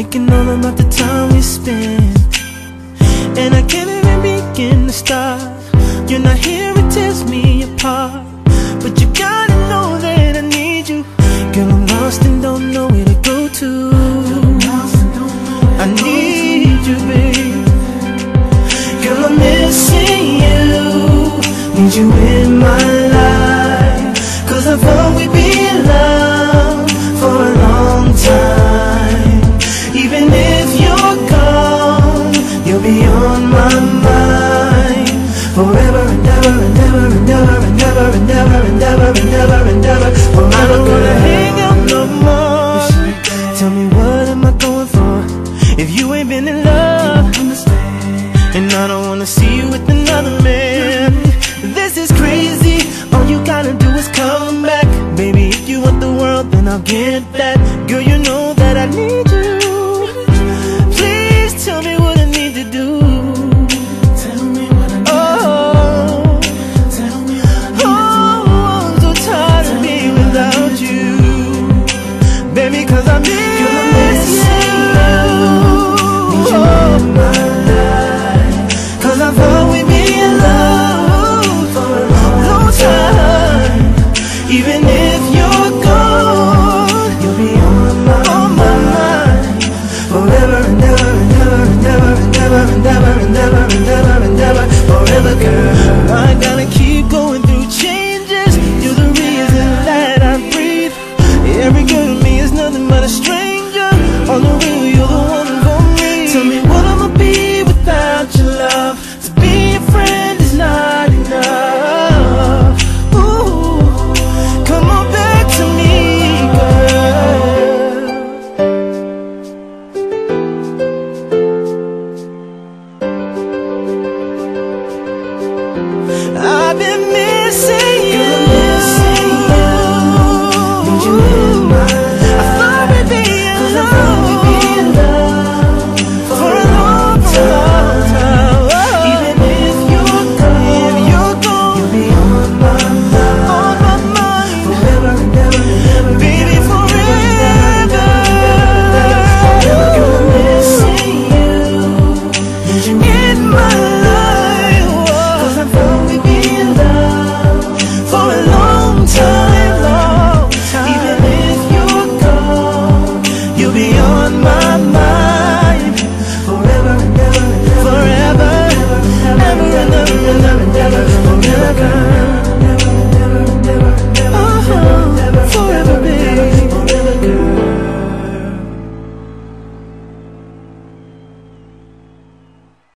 Thinking all about the time we spent. And I can't even begin to start You're not here, it tears me apart. But you gotta know that I need you. Girl, I'm lost in on my mind. Forever and ever and ever and ever and ever and ever and ever and ever and ever. Well, I don't wanna hang out no more. Tell me what am I going for? If you ain't been in love, and I don't wanna see you with another man. This is crazy. All you gotta do is come back, baby. If you want the world, then I'll get that. Girl, you know Baby, cause I'm